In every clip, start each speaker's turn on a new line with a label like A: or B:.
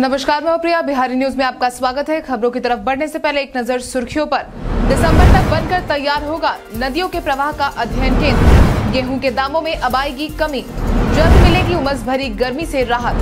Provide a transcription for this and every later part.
A: नमस्कार, मैं प्रिया। बिहारी न्यूज़ में आपका स्वागत है। खबरों की तरफ़ बढ़ने से पहले एक नज़र सुर्खियों पर। दिसंबर तक बनकर तैयार होगा नदियों के प्रवाह का अध्ययन केंद्र। गेहूँ के दामों में अब आएगी कमी। जल्द मिलेगी उमस भरी गर्मी से राहत।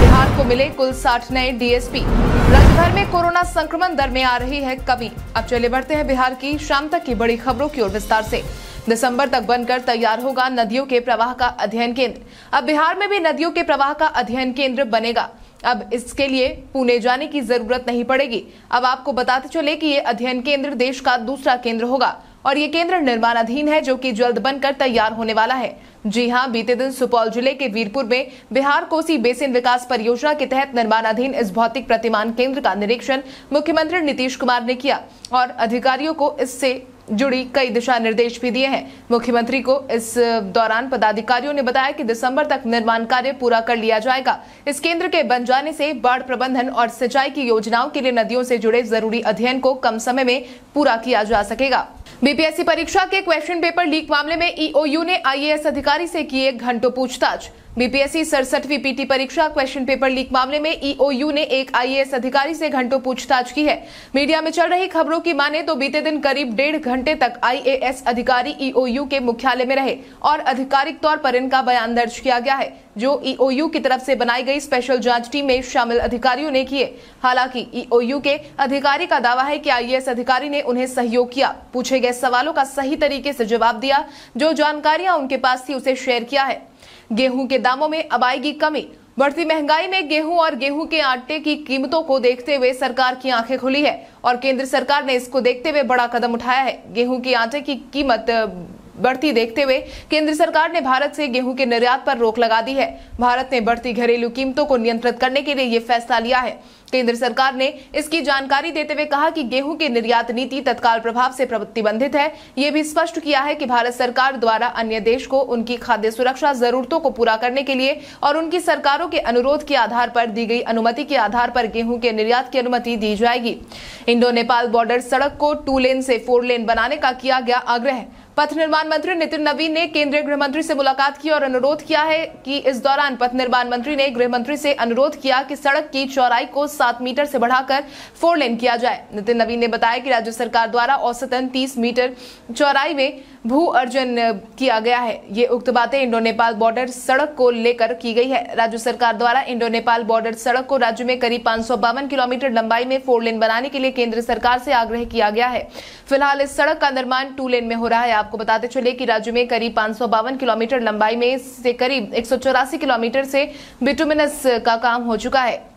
A: बिहार को मिले कुल 60 नए डीएसपी। राज्य भर में कोरोना संक्रमण दर में आ रही है कमी। अब चले बढ़ते हैं बिहार की शाम तक की बड़ी खबरों की ओर विस्तार ऐसी दिसंबर तक बनकर तैयार होगा नदियों के प्रवाह का अध्ययन केंद्र। अब बिहार में भी नदियों के प्रवाह का अध्ययन केंद्र बनेगा। अब इसके लिए पुणे जाने की ज़रूरत नहीं पड़ेगी। अब आपको बताते चले कि ये अध्ययन केंद्र देश का दूसरा केंद्र होगा और ये केंद्र निर्माणाधीन है जो कि जल्द बनकर तैयार होने वाला है। जी हाँ, बीते दिन सुपौल ज़िले के वीरपुर में बिहार कोसी बेसिन विकास परियोजना के तहत निर्माणाधीन इस भौतिक प्रतिमान केंद्र का निरीक्षण मुख्यमंत्री नीतीश कुमार ने किया और अधिकारियों को इससे जुड़ी कई दिशा निर्देश भी दिए हैं। मुख्यमंत्री को इस दौरान पदाधिकारियों ने बताया कि दिसंबर तक निर्माण कार्य पूरा कर लिया जाएगा। इस केंद्र के बन जाने से बाढ़ प्रबंधन और सिंचाई की योजनाओं के लिए नदियों से जुड़े ज़रूरी अध्ययन को कम समय में पूरा किया जा सकेगा। बीपीएससी परीक्षा के क्वेश्चन पेपर लीक मामले में ईओयू ने आईएएस अधिकारी से किए घंटों पूछताछ। बीपीएससी सड़सठवीं पीटी परीक्षा क्वेश्चन पेपर लीक मामले में ईओयू ने एक आईएएस अधिकारी से घंटों पूछताछ की है। मीडिया में चल रही खबरों की माने तो बीते दिन करीब डेढ़ घंटे तक आईएएस अधिकारी ईओयू के मुख्यालय में रहे और आधिकारिक तौर पर इनका बयान दर्ज किया गया है, जो ईओयू की तरफ़ से बनाई गई स्पेशल जाँच टीम में शामिल अधिकारियों ने किए। हालाँकि ईओयू के अधिकारी का दावा है कि आईएएस अधिकारी ने उन्हें सहयोग किया। पूछे गए सवालों का सही तरीके से जवाब दिया। जो जानकारियाँ उनके पास थी उसे शेयर किया है। गेहूँ के दामों में अब आएगी कमी। बढ़ती महँगाई में गेहूँ और गेहूँ के आटे की कीमतों को देखते हुए सरकार की आँखें खुली है और केंद्र सरकार ने इसको देखते हुए बड़ा कदम उठाया है। गेहूँ की आटे की कीमत बढ़ती देखते हुए केंद्र सरकार ने भारत से गेहूँ के निर्यात पर रोक लगा दी है। भारत ने बढ़ती घरेलू कीमतों को नियंत्रित करने के लिए ये फैसला लिया है। केंद्र सरकार ने इसकी जानकारी देते हुए कहा कि गेहूँ की निर्यात नीति तत्काल प्रभाव से प्रतिबंधित है। ये भी स्पष्ट किया है कि भारत सरकार द्वारा अन्य देश को उनकी खाद्य सुरक्षा जरूरतों को पूरा करने के लिए और उनकी सरकारों के अनुरोध के आधार पर दी गई अनुमति के आधार पर गेहूँ के निर्यात की अनुमति दी जाएगी। इंडो नेपाल बॉर्डर सड़क को टू लेन से फोर लेन बनाने का किया गया आग्रह। पथ निर्माण मंत्री नितिन नवीन ने केंद्रीय गृह मंत्री से मुलाकात की और अनुरोध किया है कि इस दौरान पथ निर्माण मंत्री ने गृह मंत्री से अनुरोध किया कि सड़क की चौड़ाई को सात मीटर से बढ़ाकर फोर लेन किया जाए। नितिन नवीन ने बताया कि राज्य सरकार द्वारा औसतन तीस मीटर चौड़ाई में भू अर्जन किया गया है। ये उक्त बातें इंडो नेपाल बॉर्डर सड़क को लेकर की गई है। राज्य सरकार द्वारा इंडो नेपाल बॉर्डर सड़क को राज्य में करीब पाँच किलोमीटर लंबाई में फोर लेन बनाने के लिए केंद्र सरकार से आग्रह किया गया है। फ़िलहाल इस सड़क का निर्माण टू लेन में हो रहा है। आपको बताते चले कि राज्य में करीब पाँच किलोमीटर लंबाई में से करीब एक सौ चौरासी किलोमीटर से बिटुमिनस का काम हो चुका है।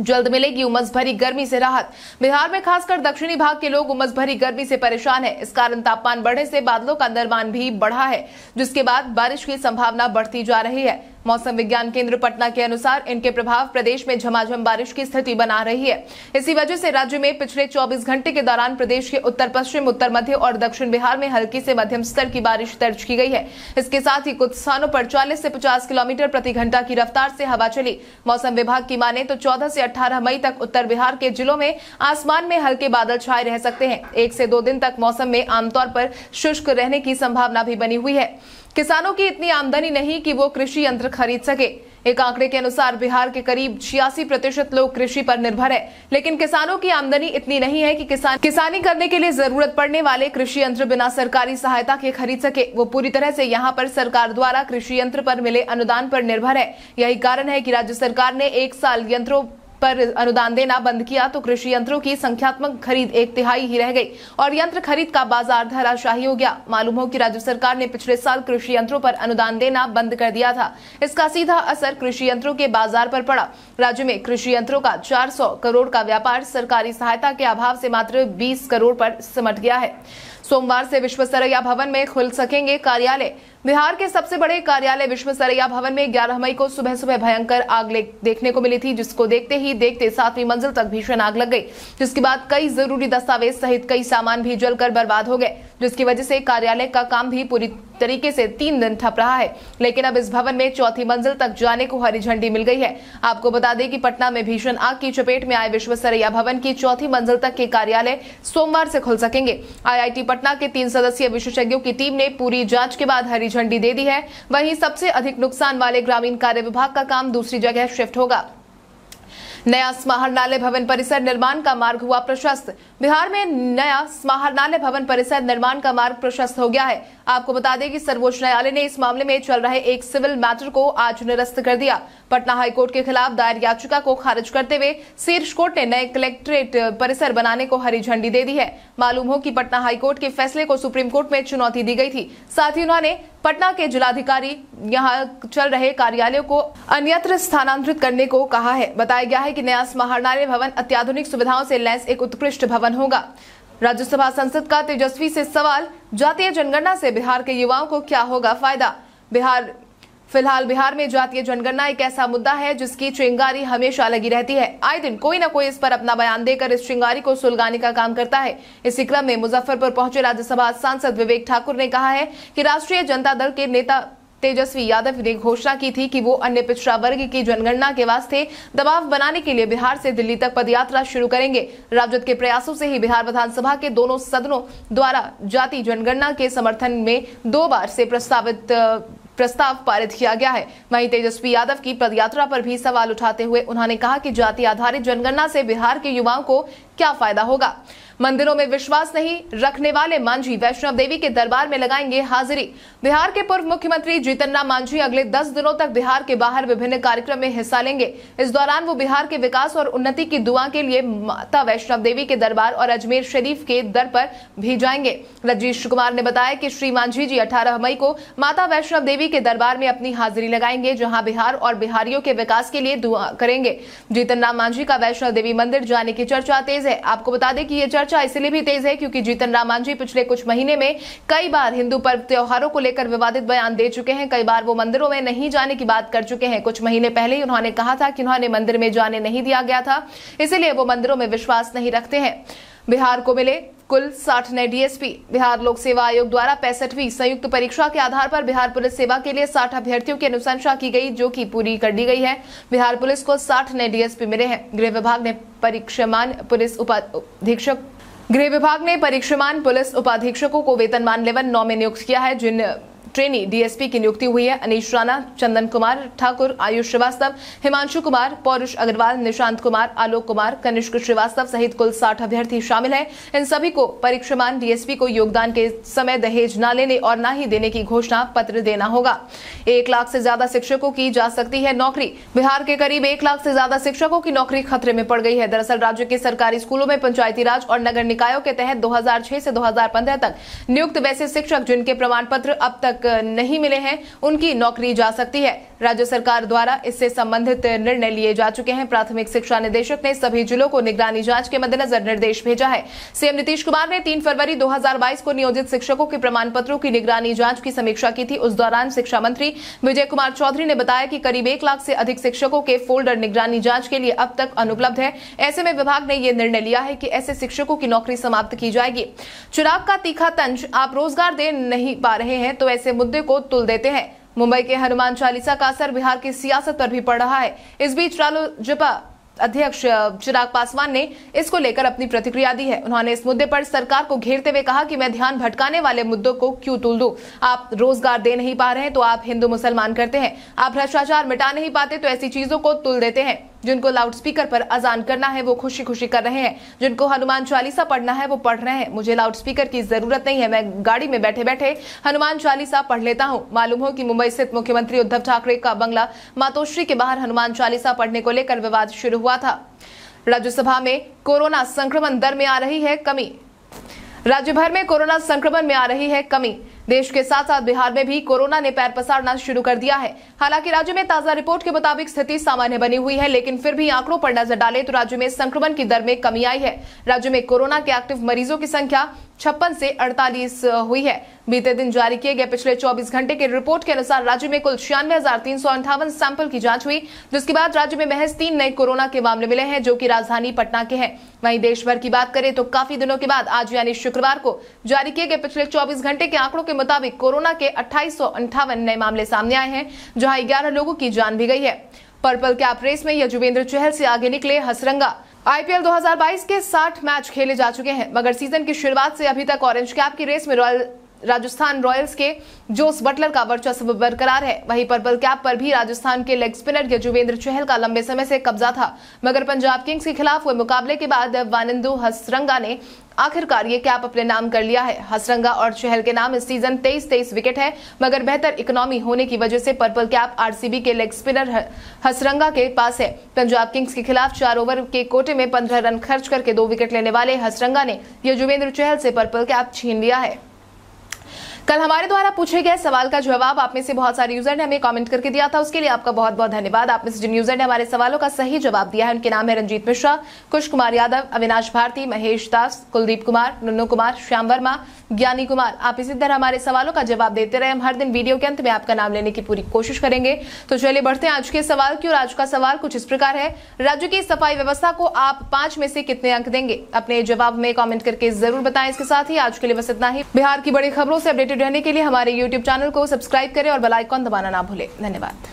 A: जल्द मिलेगी उमस भरी गर्मी से राहत। बिहार में खासकर दक्षिणी भाग के लोग उमस भरी गर्मी से परेशान हैं। इस कारण तापमान बढ़ने से बादलों का निर्माण भी बढ़ा है, जिसके बाद बारिश की संभावना बढ़ती जा रही है। मौसम विज्ञान केंद्र पटना के अनुसार इनके प्रभाव प्रदेश में झमाझम बारिश की स्थिति बना रही है। इसी वजह से राज्य में पिछले 24 घंटे के दौरान प्रदेश के उत्तर, पश्चिम, उत्तर, मध्य और दक्षिण बिहार में हल्की से मध्यम स्तर की बारिश दर्ज की गई है। इसके साथ ही कुछ स्थानों पर 40 से 50 किलोमीटर प्रति घंटा की रफ्तार से हवा चली। मौसम विभाग की माने तो चौदह से अठारह मई तक उत्तर बिहार के जिलों में आसमान में हल्के बादल छाए रह सकते हैं। एक से दो दिन तक मौसम में आमतौर पर शुष्क रहने की संभावना भी बनी हुई है। किसानों की इतनी आमदनी नहीं कि वो कृषि यंत्र खरीद सके। एक आंकड़े के अनुसार बिहार के करीब छियासी प्रतिशत लोग कृषि पर निर्भर है, लेकिन किसानों की आमदनी इतनी नहीं है कि किसान किसानी करने के लिए ज़रूरत पड़ने वाले कृषि यंत्र बिना सरकारी सहायता के खरीद सके। वो पूरी तरह से यहाँ पर सरकार द्वारा कृषि यंत्र पर मिले अनुदान पर निर्भर है। यही कारण है कि राज्य सरकार ने एक साल यंत्रों पर अनुदान देना बंद किया तो कृषि यंत्रों की संख्यात्मक खरीद एक तिहाई ही रह गई और यंत्र खरीद का बाज़ार धराशाही हो गया। मालूम हो कि राज्य सरकार ने पिछले साल कृषि यंत्रों पर अनुदान देना बंद कर दिया था। इसका सीधा असर कृषि यंत्रों के बाज़ार पर पड़ा। राज्य में कृषि यंत्रों का 400 करोड़ का व्यापार सरकारी सहायता के अभाव से मात्र 20 करोड़ पर सिमट गया है। सोमवार से विश्व सरैया भवन में खुल सकेंगे कार्यालय। बिहार के सबसे बड़े कार्यालय विश्वसरैया भवन में 11 मई को सुबह सुबह भयंकर आग देखने को मिली थी, जिसको देखते ही देखते सातवीं मंजिल तक भीषण आग लग गई। जिसके बाद कई ज़रूरी दस्तावेज़ सहित कई सामान भी जलकर बर्बाद हो गए, जिसकी वजह से कार्यालय का काम भी पूरी तरीके से तीन दिन ठप रहा है। लेकिन अब इस भवन में चौथी मंजिल तक जाने को हरी झंडी मिल गई है। आपको बता दें कि पटना में भीषण आग की चपेट में आए विश्व सरैया भवन की चौथी मंजिल तक के कार्यालय सोमवार से खुल सकेंगे। आईआईटी पटना के तीन सदस्यीय विशेषज्ञों की टीम ने पूरी जाँच के बाद हरी झंडी दे दी है। वहीं सबसे अधिक नुकसान वाले ग्रामीण कार्य विभाग का काम दूसरी जगह शिफ्ट होगा। नया समाहरणालय भवन परिसर निर्माण का मार्ग हुआ प्रशस्त। बिहार में नया समाहरणालय भवन परिसर निर्माण का मार्ग प्रशस्त हो गया है। आपको बता दें कि सर्वोच्च न्यायालय ने इस मामले में चल रहे एक सिविल मैटर को आज निरस्त कर दिया। पटना हाईकोर्ट के खिलाफ दायर याचिका को खारिज करते हुए शीर्ष कोर्ट ने नए कलेक्ट्रेट परिसर बनाने को हरी झंडी दे दी है। मालूम हो कि पटना हाईकोर्ट के फैसले को सुप्रीम कोर्ट में चुनौती दी गई थी। साथ ही उन्होंने पटना के जिलाधिकारी यहाँ चल रहे कार्यालयों को अन्यत्र स्थानांतरित करने को कहा है। बताया गया है कि नया समाहरणालय भवन अत्याधुनिक सुविधाओं से लैस एक उत्कृष्ट भवन होगा। राज्यसभा संसद का तेजस्वी से सवाल, जातीय जनगणना से बिहार के युवाओं को क्या होगा फ़ायदा? बिहार फ़िलहाल बिहार में जातीय जनगणना एक ऐसा मुद्दा है जिसकी चिंगारी हमेशा लगी रहती है। आए दिन कोई न कोई इस पर अपना बयान देकर इस चिंगारी को सुलगाने का काम करता है। इसी क्रम में मुजफ्फरपुर पहुँचे राज्यसभा सांसद विवेक ठाकुर ने कहा है कि राष्ट्रीय जनता दल के नेता तेजस्वी यादव ने घोषणा की थी कि वो अन्य पिछड़ा वर्ग की जनगणना के वास्ते दबाव बनाने के लिए बिहार से दिल्ली तक पदयात्रा शुरू करेंगे। राजद के प्रयासों से ही बिहार विधानसभा के दोनों सदनों द्वारा जाति जनगणना के समर्थन में दो बार से प्रस्तावित प्रस्ताव पारित किया गया है। वहीं तेजस्वी यादव की पदयात्रा पर भी सवाल उठाते हुए उन्होंने कहा कि जाति आधारित जनगणना से बिहार के युवाओं को क्या फ़ायदा होगा? मंदिरों में विश्वास नहीं, रखने वाले मांझी वैष्णव देवी के दरबार में लगाएँगे हाजिरी। बिहार के पूर्व मुख्यमंत्री जीतन राम मांझी अगले 10 दिनों तक बिहार के बाहर विभिन्न कार्यक्रम में हिस्सा लेंगे। इस दौरान वो बिहार के विकास और उन्नति की दुआ के लिए माता वैष्णव देवी के दरबार और अजमेर शरीफ के दर पर भी जाएँगे। रजीश कुमार ने बताया की श्री मांझी जी अठारह मई को माता वैष्णव देवी के दरबार में अपनी हाजिरी लगाएँगे, जहाँ बिहार और बिहारियों के विकास के लिए दुआ करेंगे। जीतन राम मांझी का वैष्णव देवी मंदिर जाने की चर्चा तेज है। आपको बता दें कि ये चर्चा इसलिए भी तेज है क्योंकि जीतन राम मांझी पिछले कुछ महीने में कई बार हिंदू पर्व त्योहारों को लेकर विवादित बयान दे चुके हैं। कई बार वो मंदिरों में नहीं जाने की बात कर चुके हैं। कुछ महीने पहले ही उन्होंने कहा था कि उन्होंने मंदिर में जाने नहीं दिया गया था, इसलिए वो मंदिरों में विश्वास नहीं रखते हैं। बिहार को मिले कुल 60 नए डीएसपी। बिहार लोक सेवा आयोग द्वारा पैंसठवीं संयुक्त परीक्षा के आधार पर बिहार पुलिस सेवा के लिए 60 अभ्यर्थियों की अनुशंसा की गई, जो कि पूरी कर दी गई है। बिहार पुलिस को 60 नए डीएसपी मिले हैं। गृह विभाग ने परीक्षमान पुलिस उपाधीक्षक गृह विभाग ने परीक्षमान पुलिस उपाधीक्षकों को वेतनमान लेवल नौ में नियुक्त किया है, जिन ट्रेनी डीएसपी की नियुक्ति हुई है। अनीश राणा, चंदन कुमार, ठाकुर, आयुष श्रीवास्तव, हिमांशु कुमार, पौरुष अग्रवाल, निशांत कुमार, आलोक कुमार, कनिष्क श्रीवास्तव सहित कुल साठ अभ्यर्थी शामिल हैं। इन सभी को परीक्षमान डीएसपी को योगदान के समय दहेज न लेने और न ही देने की घोषणा पत्र देना होगा। एक लाख से ज़्यादा शिक्षकों की जा सकती है नौकरी। बिहार के करीब एक लाख से ज़्यादा शिक्षकों की नौकरी खतरे में पड़ गई है। दरअसल राज्य के सरकारी स्कूलों में पंचायती राज और नगर निकायों के तहत 2006 से 2015 तक नियुक्त वैसे शिक्षक जिनके प्रमाण पत्र अब तक नहीं मिले हैं उनकी नौकरी जा सकती है। राज्य सरकार द्वारा इससे संबंधित निर्णय लिए जा चुके हैं। प्राथमिक शिक्षा निदेशक ने सभी जिलों को निगरानी जाँच के मद्देनजर निर्देश भेजा है। सीएम नीतीश कुमार ने तीन फरवरी 2022 को नियोजित शिक्षकों के प्रमाण पत्रों की निगरानी जाँच की समीक्षा की थी। उस दौरान शिक्षा मंत्री विजय कुमार चौधरी ने बताया कि करीब एक लाख से अधिक शिक्षकों के फोल्डर निगरानी जाँच के लिए अब तक अनुपलब्ध है। ऐसे में विभाग ने यह निर्णय लिया है कि ऐसे शिक्षकों की नौकरी समाप्त की जाएगी। चुनाव का तीखा तंज, आप रोज़गार दे नहीं पा रहे हैं तो ऐसे मुद्दे को तुल देते हैं। मुंबई के हनुमान चालीसा का असर बिहार की सियासत पर भी पड़ रहा है। इस बीच रालोजपा अध्यक्ष चिराग पासवान ने इसको लेकर अपनी प्रतिक्रिया दी है। उन्होंने इस मुद्दे पर सरकार को घेरते हुए कहा कि मैं ध्यान भटकाने वाले मुद्दों को क्यों तुल दू? आप रोज़गार दे नहीं पा रहे हैं तो आप हिंदू मुसलमान करते हैं। आप भ्रष्टाचार मिटा नहीं पाते तो ऐसी चीज़ों को तुल देते हैं। जिनको लाउडस्पीकर पर अजान करना है, वो खुशी खुशी कर रहे हैं। जिनको हनुमान चालीसा पढ़ना है, वो पढ़ रहे हैं। मुझे लाउडस्पीकर की ज़रूरत नहीं है, मैं गाड़ी में बैठे बैठे हनुमान चालीसा पढ़ लेता हूँ। मालूम हो कि मुंबई स्थित मुख्यमंत्री उद्धव ठाकरे का बंगला मातोश्री के बाहर हनुमान चालीसा पढ़ने को लेकर विवाद शुरू हुआ था। राज्यसभा में कोरोना संक्रमण दर में आ रही है कमी। राज्य भर में कोरोना संक्रमण में आ रही है कमी। देश के साथ साथ बिहार में भी कोरोना ने पैर पसारना शुरू कर दिया है। हालाँकि राज्य में ताज़ा रिपोर्ट के मुताबिक स्थिति सामान्य बनी हुई है, लेकिन फिर भी आंकड़ों पर नज़र डाले तो राज्य में संक्रमण की दर में कमी आई है। राज्य में कोरोना के एक्टिव मरीजों की संख्या छप्पन से अड़तालीस हुई है। बीते दिन जारी किए गए पिछले 24 घंटे के रिपोर्ट के अनुसार राज्य में कुल छियानवे सैंपल की जाँच हुई, जिसके बाद राज्य में महज तीन नए कोरोना के मामले मिले हैं, जो कि राजधानी पटना के हैं। वहीं देश भर की बात करें तो काफ़ी दिनों के बाद आज यानी शुक्रवार को जारी किए गए पिछले चौबीस घंटे के आंकड़ों के मुताबिक कोरोना के अट्ठाईस नए मामले सामने आए हैं, जहाँ ग्यारह लोगों की जान भी गई है। पर्पल कैप रेस में यजुवेंद्र चहल से आगे निकले हसरंगा। आईपीएल 2022 के 60 मैच खेले जा चुके हैं, मगर सीज़न की शुरुआत से अभी तक ऑरेंज कैप की रेस में रॉयल राजस्थान रॉयल्स के जोस बटलर का वर्चस्व बरकरार है। वहीं पर्पल कैप पर भी राजस्थान के लेग स्पिनर यजुवेंद्र चहल का लंबे समय से कब्जा था। मगर पंजाब किंग्स के खिलाफ हुए मुकाबले के बाद वानिंदु हसरंगा ने आखिरकार ये कैप अपने नाम कर लिया है। हसरंगा और चहल के नाम इस सीज़न तेईस तेईस विकेट है, मगर बेहतर इकोनॉमी होने की वजह से पर्पल कैप आरसीबी के लेग स्पिनर हसरंगा के पास है। पंजाब किंग्स के खिलाफ चार ओवर के कोटे में पंद्रह रन खर्च करके दो विकेट लेने वाले हसरंगा ने युजवेंद्र चहल से पर्पल कैप छीन लिया है। कल हमारे द्वारा पूछे गए सवाल का जवाब आप में से बहुत सारे यूज़र ने हमें कमेंट करके दिया था। उसके लिए आपका बहुत बहुत धन्यवाद। आप में से जिन यूज़र ने हमारे सवालों का सही जवाब दिया है, उनके नाम है रंजीत मिश्रा कुश कुमार यादव, अविनाश भारती, महेश दास, कुलदीप कुमार, नुन्नू कुमार, श्याम वर्मा, ज्ञानी कुमार। आप इसी तरह हमारे सवालों का जवाब देते रहे। हम हर दिन वीडियो के अंत में आपका नाम लेने की पूरी कोशिश करेंगे। तो चलिए बढ़ते हैं आज के सवाल की। और आज का सवाल कुछ इस प्रकार है। राज्य की सफ़ाई व्यवस्था को आप पाँच में से कितने अंक देंगे? अपने जवाब में कॉमेंट करके ज़रूर बताएँ इसके साथ ही। आज के लिए बस इतना ही। बिहार की बड़ी खबरों से अपडेटेड रहने के लिए हमारे यूट्यूब चैनल को सब्सक्राइब करें और बेलाइकॉन दबाना ना भूलें। धन्यवाद।